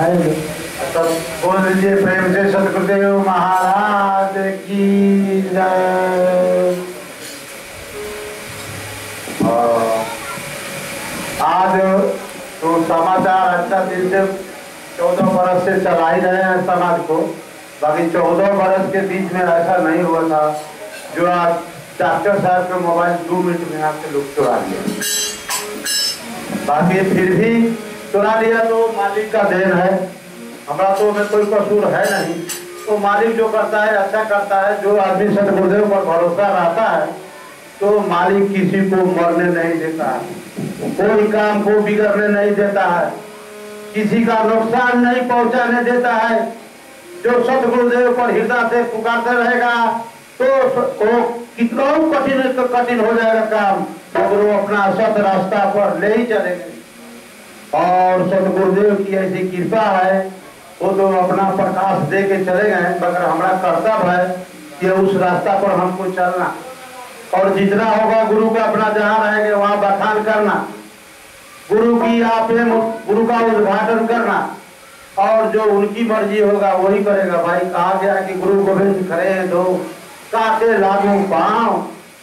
आएँगे तो प्रेम से सतगुरुदेव महाराज की आज तो समाचार अच्छा दिन से चौदह बरस से चला ही रहे हैं समाज को। बाकी चौदह बरस के बीच में ऐसा नहीं हुआ था जो आज डॉक्टर साहब के मोबाइल दो मिनट में आपसे लुप्त चुरा लिया बाकी फिर भी चुरा लिया तो मालिक का देन है। हमारा तो में कोई कसूर है नहीं। तो मालिक जो करता है अच्छा करता है, जो आदमी सदगुरुदेव पर भरोसा रहता है तो मालिक किसी को मरने नहीं देता है। कोई काम को बिगड़ने नहीं देता है। किसी का नुकसान नहीं पहुँचाने देता है। जो सतगुरुदेव पर हृदय से पुकारते रहेगा तो वो कितना कठिन कठिन हो जाएगा काम। मगर वो अपना सत रास्ता पर ले ही चलेंगे। और सतगुरुदेव की ऐसी कृपा है, वो तो अपना प्रकाश दे के चले गए मगर हमारा कर्तव्य है कि उस रास्ता पर हमको चलना। और जितना होगा गुरु का अपना जहाँ रहेंगे, वहाँ बखान करना। गुरु की आप गुरु का उद्घाटन करना। और जो उनकी मर्ज़ी होगा, वही करेगा। भाई, कहा गया कि गुरु गोविंद करे दो काटे लागू पाओ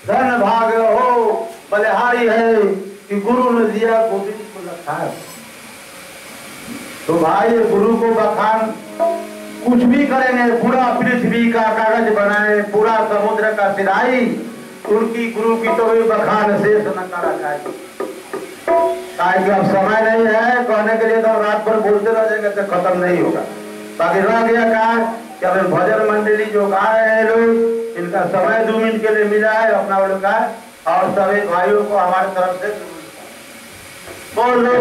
धन भाग हो, बलिहारी है, कि गुरु ने दिया गोविंद को रखा है तो भाई, गुरु को बखान कुछ भी करेंगे, पूरा पृथ्वी का कागज़ बनाए, पूरा समुद्र का सिराई, उनकी गुरु की तो भी बखान शेष न करा जाए। ताकि अब समय नहीं है, कहने के लिए तो रात भर बोलते रह जाएँगे तो खत्म नहीं होगा। बाकी रह गया कहा कि अभी भजन मंडली जो गा रहे हैं लोग, इनका समय दो मिनट के लिए मिला है अपना लोग का और सभी भाइयों को हमारे तरफ़ से बोल लो